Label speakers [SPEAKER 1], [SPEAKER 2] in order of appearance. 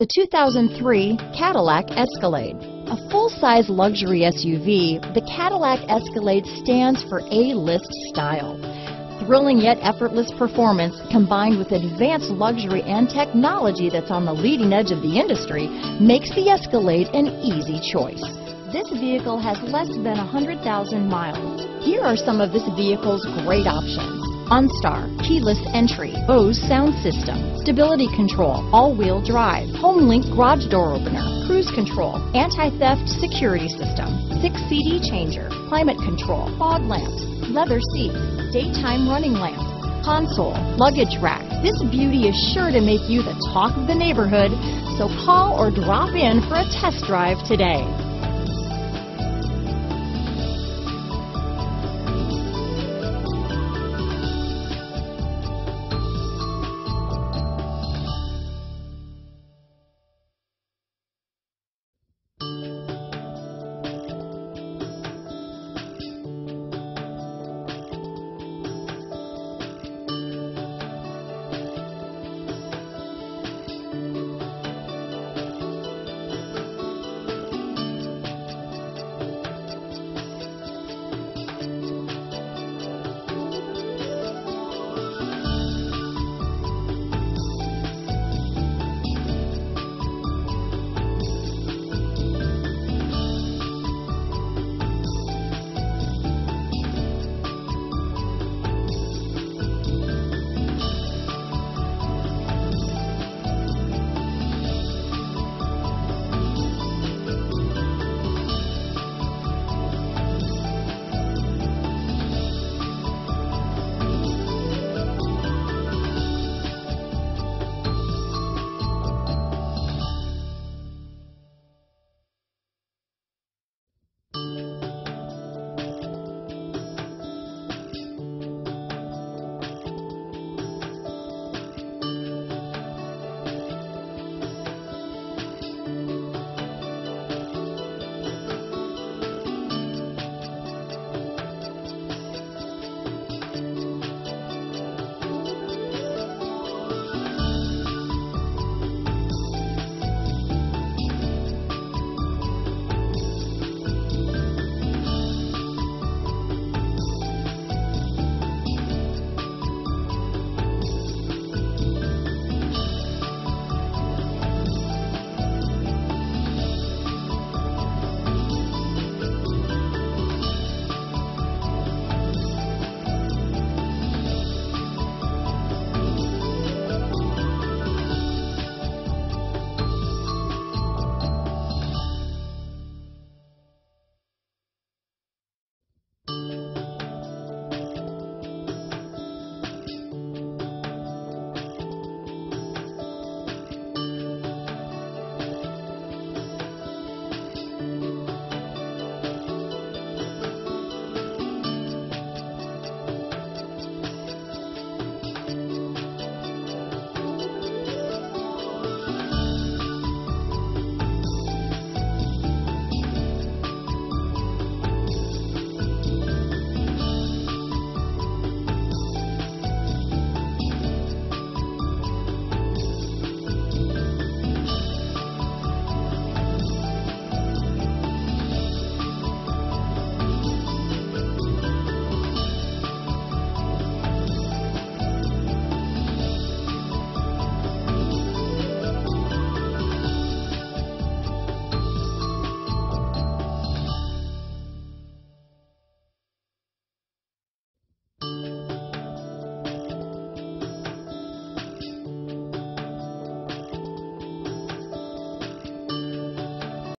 [SPEAKER 1] The 2003 Cadillac Escalade. A full-size luxury SUV, the Cadillac Escalade stands for A-list style. Thrilling yet effortless performance combined with advanced luxury and technology that's on the leading edge of the industry makes the Escalade an easy choice. This vehicle has less than 100,000 miles. Here are some of this vehicle's great options. OnStar, keyless entry, Bose sound system, stability control, all-wheel drive, HomeLink garage door opener, cruise control, anti-theft security system, six CD changer, climate control, fog lamps, leather seats, daytime running lamps, console, luggage rack. This beauty is sure to make you the talk of the neighborhood, so call or drop in for a test drive today.